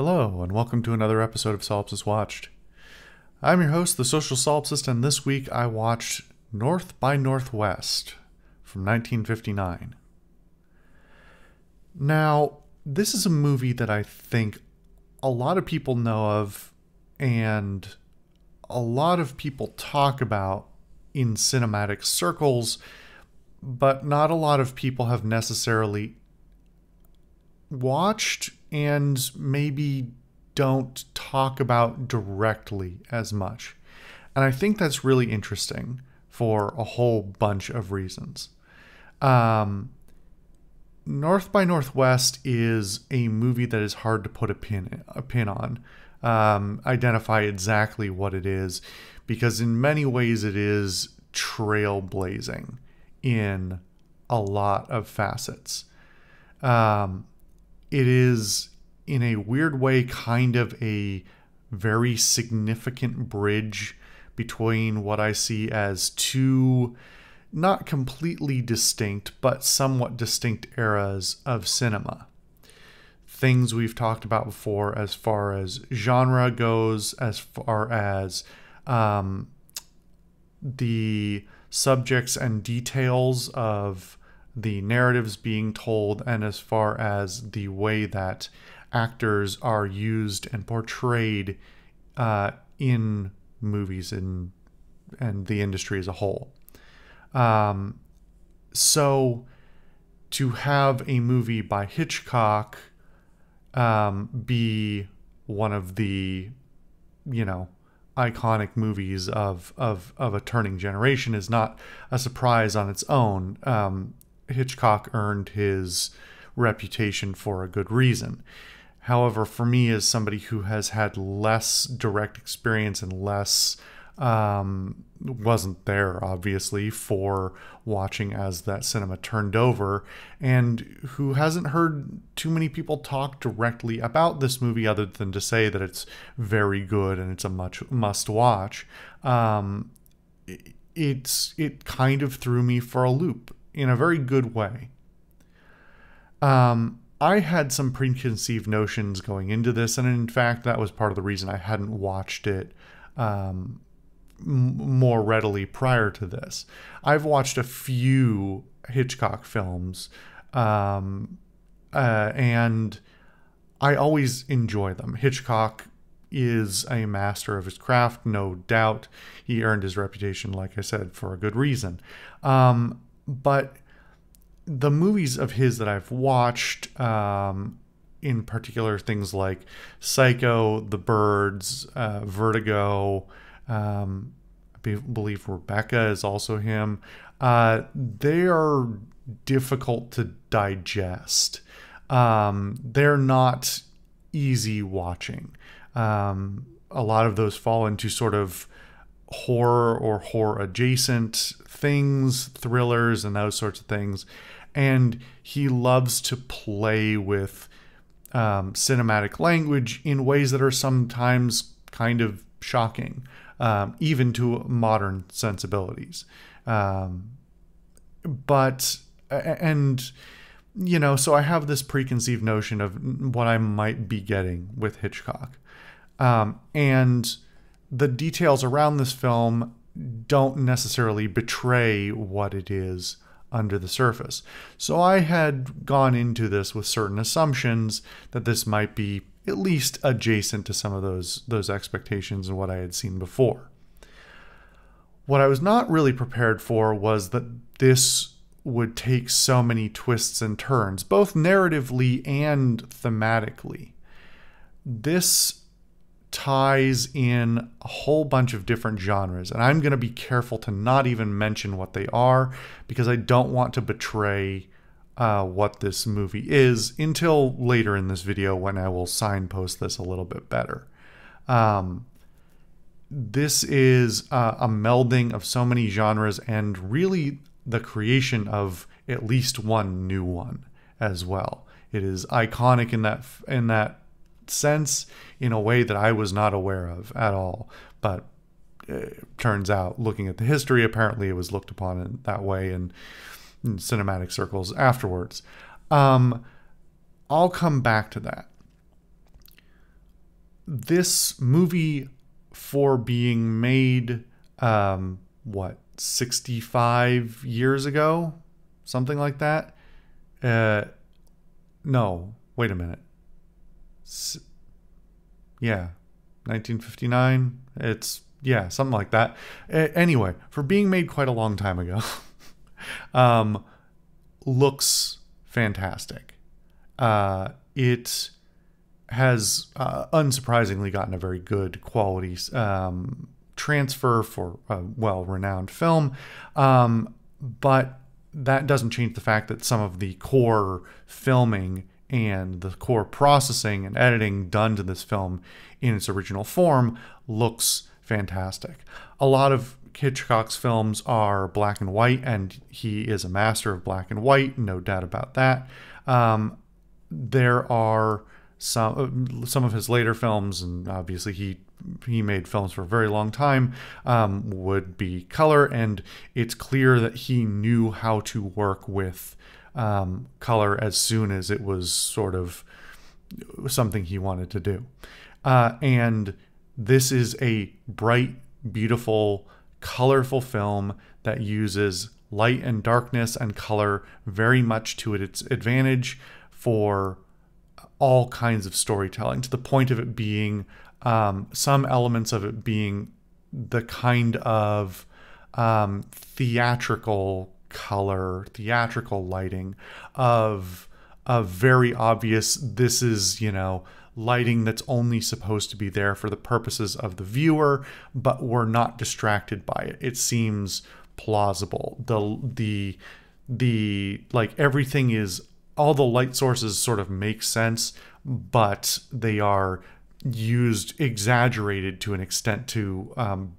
Hello, and welcome to another episode of Solipsist Watched. I'm your host, the Social Solipsist, and this week I watched North by Northwest from 1959. Now, this is a movie that I think a lot of people know of and a lot of people talk about in cinematic circles, but not a lot of people have necessarily watched and maybe don't talk about directly as much. And I think that's really interesting for a whole bunch of reasons. Um, North by Northwest is a movie that is hard to put a pin a pin on, um, identify exactly what it is, because in many ways it is trailblazing in a lot of facets. Um, it is, in a weird way, kind of a very significant bridge between what I see as two not completely distinct, but somewhat distinct eras of cinema. Things we've talked about before, as far as genre goes, as far as um, the subjects and details of the narratives being told, and as far as the way that actors are used and portrayed uh, in movies and and the industry as a whole. Um, so to have a movie by Hitchcock um, be one of the, you know, iconic movies of, of, of a turning generation is not a surprise on its own. Um, Hitchcock earned his reputation for a good reason. However, for me, as somebody who has had less direct experience and less um, wasn't there obviously for watching as that cinema turned over and who hasn't heard too many people talk directly about this movie other than to say that it's very good and it's a much must watch um, it's it kind of threw me for a loop in a very good way um, I had some preconceived notions going into this, and in fact, that was part of the reason I hadn't watched it um, more readily prior to this. I've watched a few Hitchcock films, um, uh, and I always enjoy them. Hitchcock is a master of his craft, no doubt. He earned his reputation, like I said, for a good reason. Um, but the movies of his that I've watched, um, in particular, things like Psycho, The Birds, uh, Vertigo, um, I be- believe Rebecca is also him. Uh, they are difficult to digest. Um, they're not easy watching. Um, a lot of those fall into sort of horror or horror adjacent things, thrillers, and those sorts of things. And he loves to play with um, cinematic language in ways that are sometimes kind of shocking, um, even to modern sensibilities. Um, but, and, you know, so I have this preconceived notion of what I might be getting with Hitchcock. Um, and the details around this film don't necessarily betray what it is under the surface. So I had gone into this with certain assumptions that this might be at least adjacent to some of those those expectations and what I had seen before. What I was not really prepared for was that this would take so many twists and turns, both narratively and thematically. This ties in a whole bunch of different genres, and I'm going to be careful to not even mention what they are because I don't want to betray uh, what this movie is until later in this video when I will signpost this a little bit better. Um, this is uh, a melding of so many genres and really the creation of at least one new one as well. It is iconic in that in that sense in a way that I was not aware of at all. But it uh, turns out, looking at the history, apparently it was looked upon in that way in, in cinematic circles afterwards. Um, I'll come back to that. this movie, for being made, um, what, 65 years ago? Something like that? Uh, no, wait a minute. Yeah, 1959. It's, yeah, something like that. A- anyway, for being made quite a long time ago, um, looks fantastic. Uh, it has uh, unsurprisingly gotten a very good quality um, transfer for a well renowned film. Um, but that doesn't change the fact that some of the core filming and the core processing and editing done to this film in its original form looks fantastic. A lot of Hitchcock's films are black and white, and he is a master of black and white, no doubt about that. Um, there are some some of his later films, and obviously he he made films for a very long time, um, would be color, and it's clear that he knew how to work with um, color as soon as it was sort of something he wanted to do. Uh, and this is a bright, beautiful, colorful film that uses light and darkness and color very much to its advantage for all kinds of storytelling to the point of it being um, some elements of it being the kind of um, theatrical color, theatrical lighting of a very obvious, this is, you know, lighting that's only supposed to be there for the purposes of the viewer, but we're not distracted by it. It seems plausible. The, the, the, like everything is all the light sources sort of make sense, but they are used, exaggerated to an extent to um,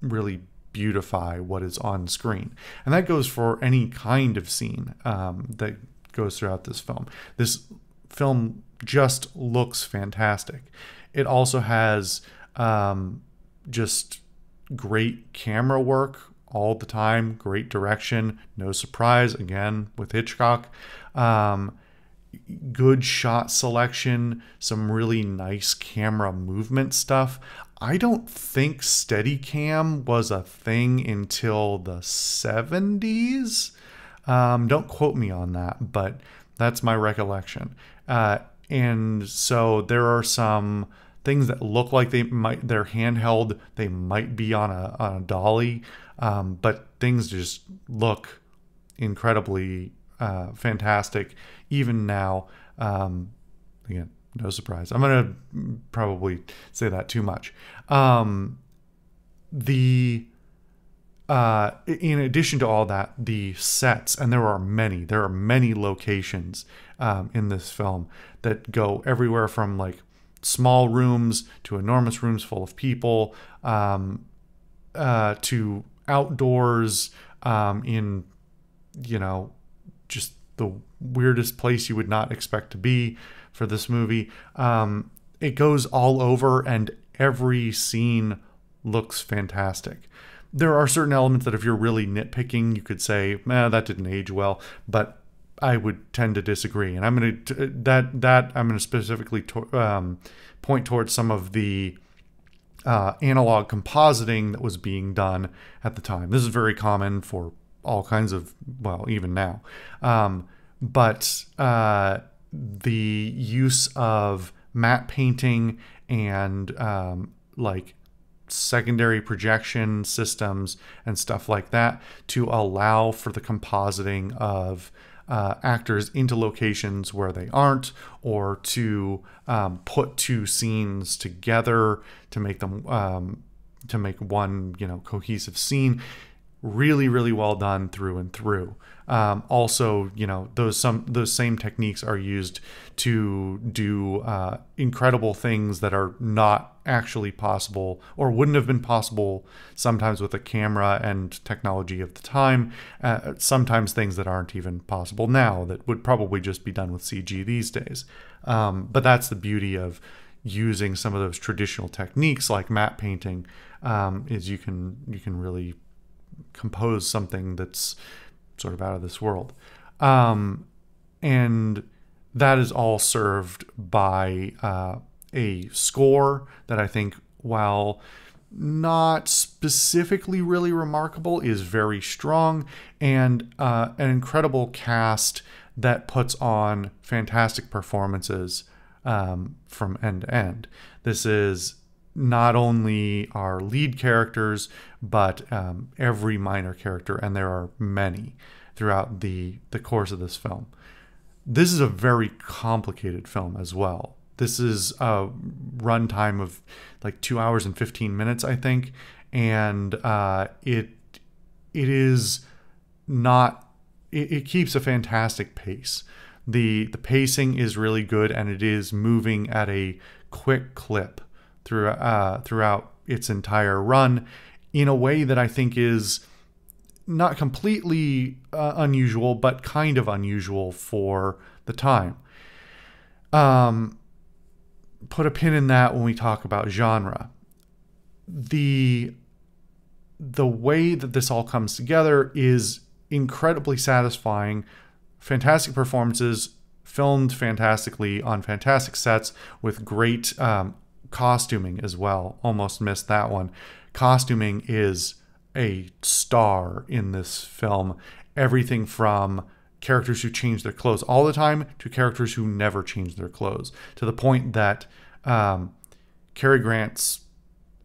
really beautify what is on screen. And that goes for any kind of scene um, that goes throughout this film. This film just looks fantastic. It also has um, just great camera work all the time, great direction, no surprise, again, with Hitchcock. Um, good shot selection, some really nice camera movement stuff. I don't think Steadicam was a thing until the 70s. Um, don't quote me on that, but that's my recollection. Uh, and so there are some things that look like they might they're handheld. They might be on a on a dolly, um, but things just look incredibly uh, fantastic even now. Um, again, no surprise. I'm gonna probably say that too much. Um, the uh, in addition to all that, the sets, and there are many, there are many locations um, in this film that go everywhere from like small rooms to enormous rooms full of people um, uh, to outdoors um, in, you know, just the weirdest place you would not expect to be for this movie. Um, it goes all over, and every scene looks fantastic. There are certain elements that, if you're really nitpicking, you could say, "Man, that didn't age well," but I would tend to disagree. And I'm going to that that I'm to specifically to, um, point towards some of the uh, analog compositing that was being done at the time. This is very common for all kinds of well, even now. Um, but uh, the use of matte painting and um, like secondary projection systems and stuff like that to allow for the compositing of uh, actors into locations where they aren't, or to um, put two scenes together to make them um, to make one you know cohesive scene. Really, really well done through and through. Um, also, you know, those some those same techniques are used to do uh, incredible things that are not actually possible or wouldn't have been possible sometimes with a camera and technology of the time. Uh, sometimes things that aren't even possible now that would probably just be done with CG these days. Um, but that's the beauty of using some of those traditional techniques like matte painting um, is you can you can really compose something that's sort of out of this world. Um, and that is all served by uh, a score that I think, while not specifically really remarkable, is very strong, and uh, an incredible cast that puts on fantastic performances um, from end to end. This is not only our lead characters, but um, every minor character, and there are many throughout the, the course of this film. This is a very complicated film as well. This is a runtime of like two hours and 15 minutes, I think, and uh, it it is not it, it keeps a fantastic pace. The the pacing is really good and it is moving at a quick clip through, uh, throughout its entire run in a way that I think is not completely uh, unusual, but kind of unusual for the time. Um, put a pin in that when we talk about genre. The the way that this all comes together is incredibly satisfying. Fantastic performances, filmed fantastically on fantastic sets with great um, costuming as well. Almost missed that one. Costuming is a star in this film. Everything from characters who change their clothes all the time to characters who never change their clothes, to the point that um, Cary Grant's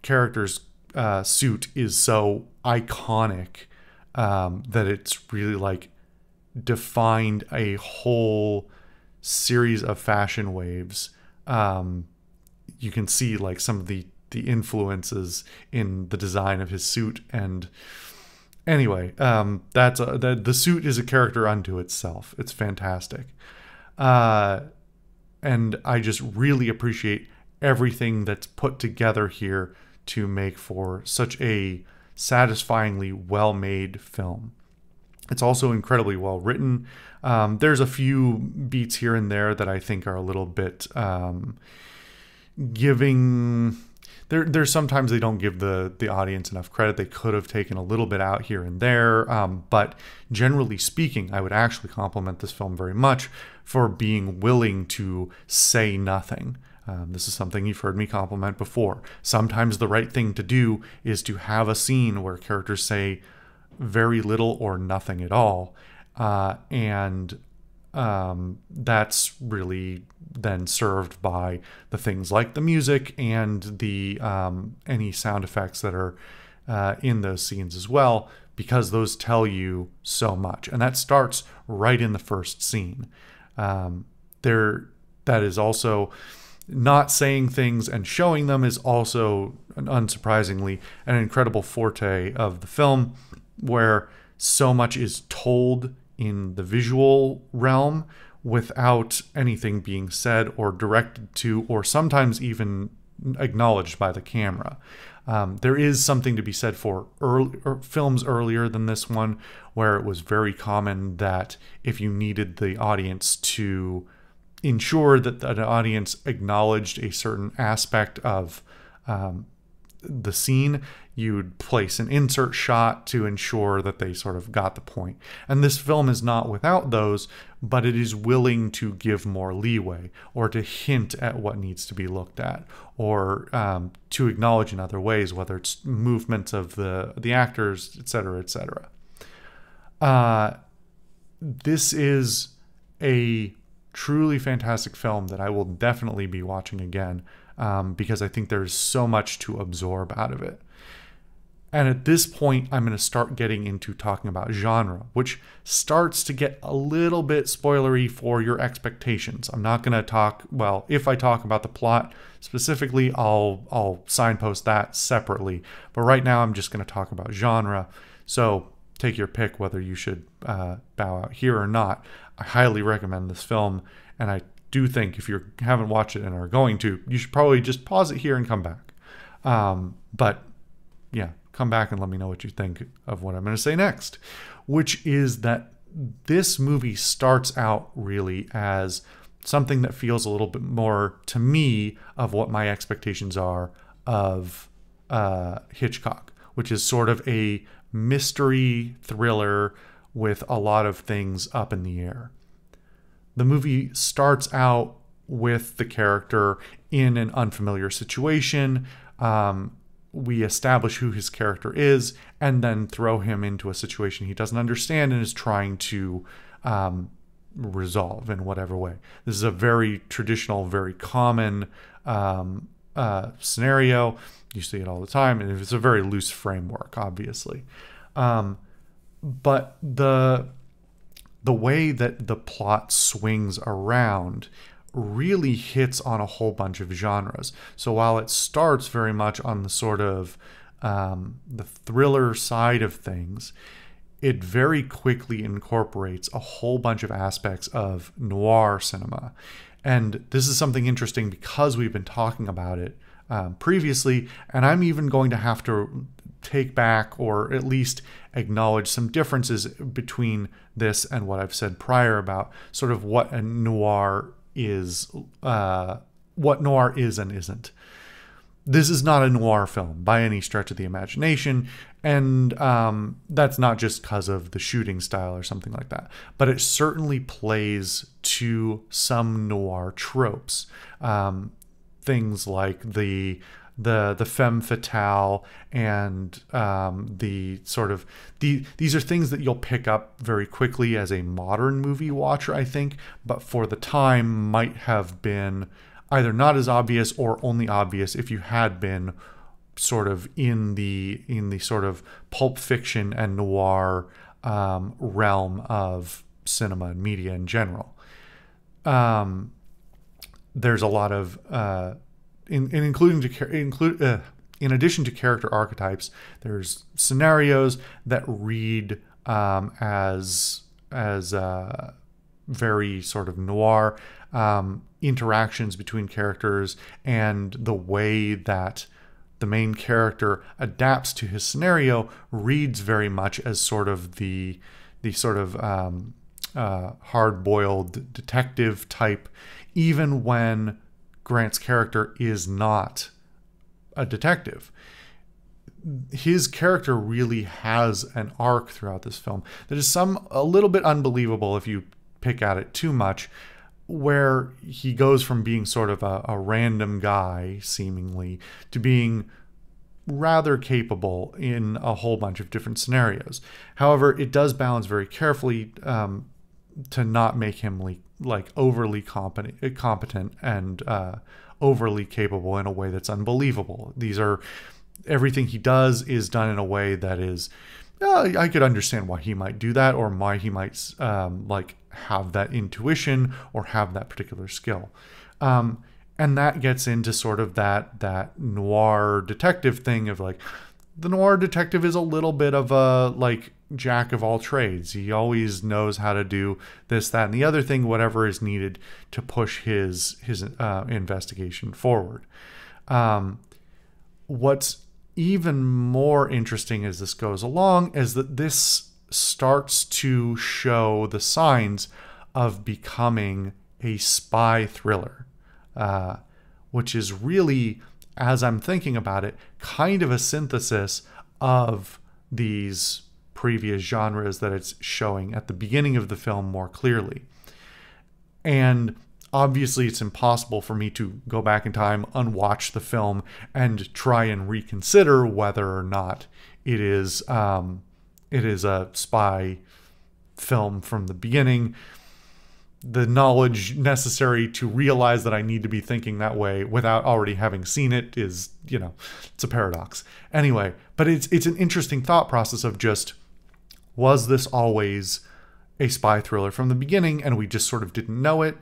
character's uh, suit is so iconic um, that it's really like defined a whole series of fashion waves. Um, you can see like some of the the influences in the design of his suit. And anyway um that's a, the, the suit is a character unto itself. It's fantastic. Uh and i just really appreciate everything that's put together here to make for such a satisfyingly well made film. It's also incredibly well written um, there's a few beats here and there that i think are a little bit um, giving there there's sometimes they don't give the the audience enough credit. They could have taken a little bit out here and there, um, but generally speaking, I would actually compliment this film very much for being willing to say nothing. Um, this is something you've heard me compliment before. Sometimes the right thing to do is to have a scene where characters say very little or nothing at all, uh, and um, that's really then served by the things like the music and the um, any sound effects that are uh, in those scenes as well because those tell you so much. And that starts right in the first scene. Um, there that is also not saying things and showing them is also unsurprisingly an incredible forte of the film where so much is told in the visual realm without anything being said or directed to, or sometimes even acknowledged by the camera. Um, there is something to be said for early, er, films earlier than this one, where it was very common that if you needed the audience to ensure that an audience acknowledged a certain aspect of um, the scene, you'd place an insert shot to ensure that they sort of got the point. And this film is not without those, but it is willing to give more leeway or to hint at what needs to be looked at or um, to acknowledge in other ways, whether it's movements of the, the actors, etc., etc. Uh, this is a truly fantastic film that I will definitely be watching again um, because I think there's so much to absorb out of it. And at this point, I'm going to start getting into talking about genre, which starts to get a little bit spoilery for your expectations. I'm not going to talk, well, if I talk about the plot specifically, I'll, I'll signpost that separately. But right now, I'm just going to talk about genre. So take your pick whether you should uh, bow out here or not. I highly recommend this film, and I do think if you haven't watched it and are going to, you should probably just pause it here and come back. Um, but yeah, come back and let me know what you think of what I'm going to say next, which is that this movie starts out really as something that feels a little bit more to me of what my expectations are of uh, Hitchcock, which is sort of a mystery thriller with a lot of things up in the air the movie starts out with the character in an unfamiliar situation. Um, we establish who his character is and then throw him into a situation he doesn't understand and is trying to um, resolve in whatever way. This is a very traditional, very common um, uh, scenario. You see it all the time, and it's a very loose framework, obviously. Um, but the the way that the plot swings around really hits on a whole bunch of genres. So while it starts very much on the sort of um, the thriller side of things, it very quickly incorporates a whole bunch of aspects of noir cinema. And this is something interesting because we've been talking about it um, previously, and I'm even going to have to take back or at least acknowledge some differences between this and what I've said prior about sort of what a noir is, uh, what noir is and isn't. This is not a noir film by any stretch of the imagination, and um, that's not just because of the shooting style or something like that, but it certainly plays to some noir tropes. Um, things like the the the femme fatale and um, the sort of the these are things that you'll pick up very quickly as a modern movie watcher, I think, but for the time might have been either not as obvious or only obvious if you had been sort of in the in the sort of pulp fiction and noir um, realm of cinema and media in general. Um, there's a lot of uh, in, in including to include uh, in addition to character archetypes, there's scenarios that read um, as as uh, very sort of noir um, interactions between characters and the way that the main character adapts to his scenario reads very much as sort of the the sort of um, uh, hard-boiled detective type, even when Grant's character is not a detective. His character really has an arc throughout this film that is some a little bit unbelievable if you pick at it too much, where he goes from being sort of a, a random guy, seemingly, to being rather capable in a whole bunch of different scenarios. However, it does balance very carefully um, to not make him le- like overly competent, competent and uh, overly capable in a way that's unbelievable. These are everything he does is done in a way that is. Uh, I could understand why he might do that, or why he might um, like have that intuition or have that particular skill. Um, and that gets into sort of that that noir detective thing of like the noir detective is a little bit of a like jack of all trades. He always knows how to do this, that, and the other thing, whatever is needed to push his his uh, investigation forward. Um, what's even more interesting as this goes along is that this starts to show the signs of becoming a spy thriller, uh, which is really, as I'm thinking about it, kind of a synthesis of these previous genres that it's showing at the beginning of the film more clearly. And obviously, it's impossible for me to go back in time, unwatch the film, and try and reconsider whether or not it is um, it is a spy film from the beginning. The knowledge necessary to realize that I need to be thinking that way without already having seen it is, you know, it's a paradox. Anyway, but it's it's an interesting thought process of just was this always a spy thriller from the beginning and we just sort of didn't know it?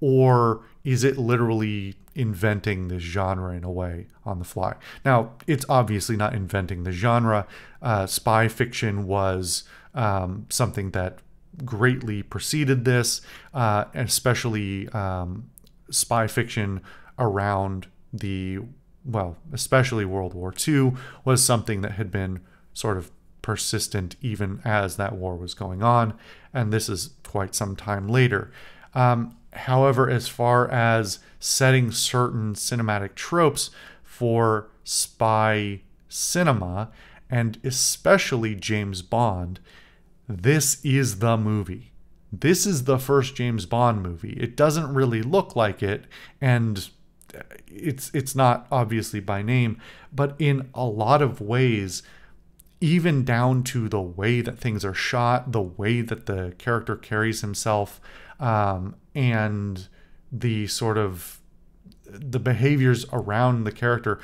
Or is it literally inventing this genre in a way on the fly? Now, it's obviously not inventing the genre. Uh, spy fiction was um, something that greatly preceded this, uh, especially um, spy fiction around the, well, especially World War II, was something that had been sort of persistent even as that war was going on, and this is quite some time later. Um, however, as far as setting certain cinematic tropes for spy cinema, and especially James Bond, this is the movie. This is the first James Bond movie. It doesn't really look like it, and it's it's not obviously by name, but in a lot of ways, even down to the way that things are shot, the way that the character carries himself, um, and the sort of the behaviors around the character.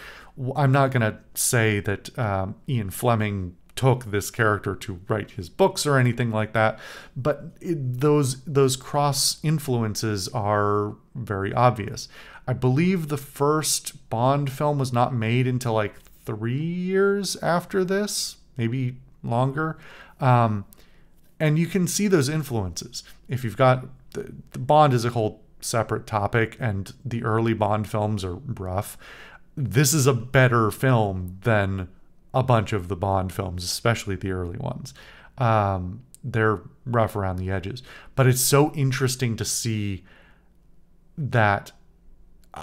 I'm not going to say that um, Ian Fleming took this character to write his books or anything like that, but it, those those cross influences are very obvious. I believe the first Bond film was not made until like three years after this, maybe longer. Um, and you can see those influences. If you've got the, the Bond is a whole separate topic, and the early Bond films are rough. This is a better film than a bunch of the Bond films, especially the early ones. Um, they're rough around the edges, but it's so interesting to see that.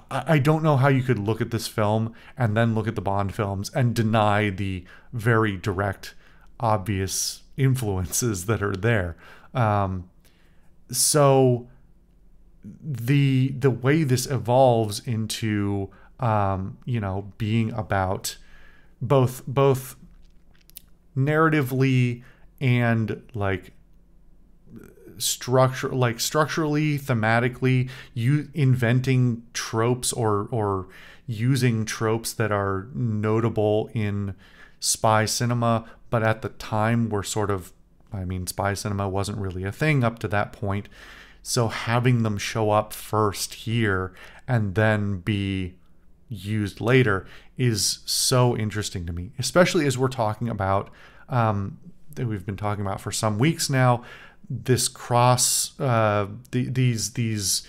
I don't know how you could look at this film and then look at the Bond films and deny the very direct, obvious influences that are there. Um, so the the way this evolves into um, you know being about both both narratively and like structure like structurally thematically you inventing tropes or or using tropes that are notable in spy cinema but at the time were sort of i mean spy cinema wasn't really a thing up to that point so having them show up first here and then be used later is so interesting to me, especially as we're talking about um, that we've been talking about for some weeks now. This cross, uh, the, these these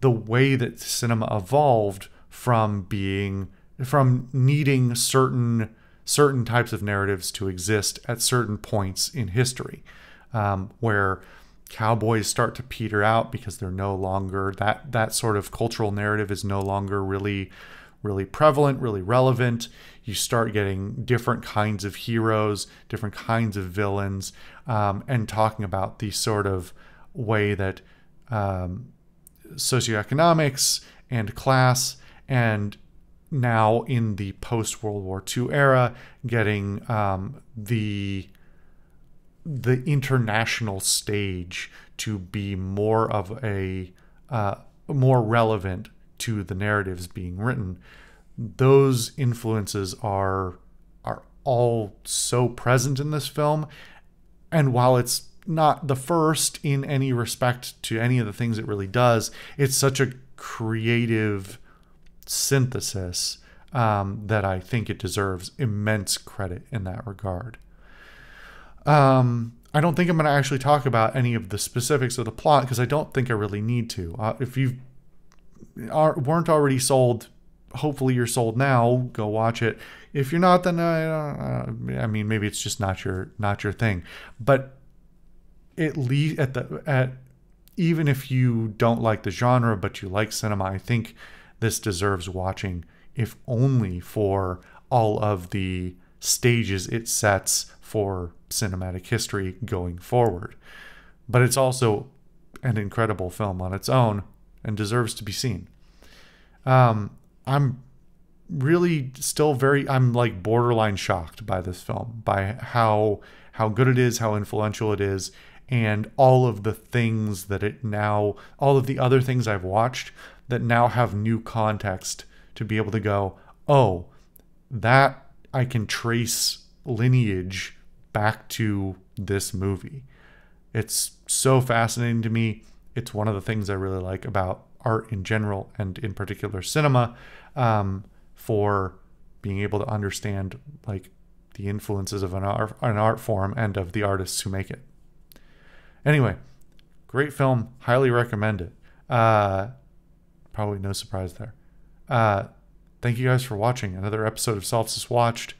the way that cinema evolved from being from needing certain certain types of narratives to exist at certain points in history, um, where cowboys start to peter out because they're no longer that that sort of cultural narrative is no longer really really prevalent, really relevant. You start getting different kinds of heroes, different kinds of villains, um, and talking about the sort of way that um, socioeconomics and class, and now in the post World War II era, getting um, the the international stage to be more of a uh, more relevant to the narratives being written, those influences are are all so present in this film. And while it's not the first in any respect to any of the things it really does, it's such a creative synthesis um, that I think it deserves immense credit in that regard. Um, I don't think I'm going to actually talk about any of the specifics of the plot because I don't think I really need to. Uh, if you weren't already sold, hopefully you're sold now. Go watch it. If you're not, then uh, I mean, maybe it's just not your not your thing. But at least at the at even if you don't like the genre but you like cinema, I think this deserves watching, if only for all of the stages it sets for cinematic history going forward. But it's also an incredible film on its own and deserves to be seen. Um, I'm really still very I'm like borderline shocked by this film, by how how good it is, how influential it is, and all of the things that it now all of the other things I've watched that now have new context to be able to go, "Oh, that I can trace lineage back to this movie." It's so fascinating to me. It's one of the things I really like about art in general and in particular cinema um, for being able to understand like the influences of an art, an art form and of the artists who make it. Anyway, great film. Highly recommend it. Uh, probably no surprise there. Uh, thank you guys for watching another episode of Solipsist Watched.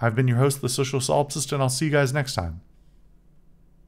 I've been your host, the Social Solipsist, and I'll see you guys next time.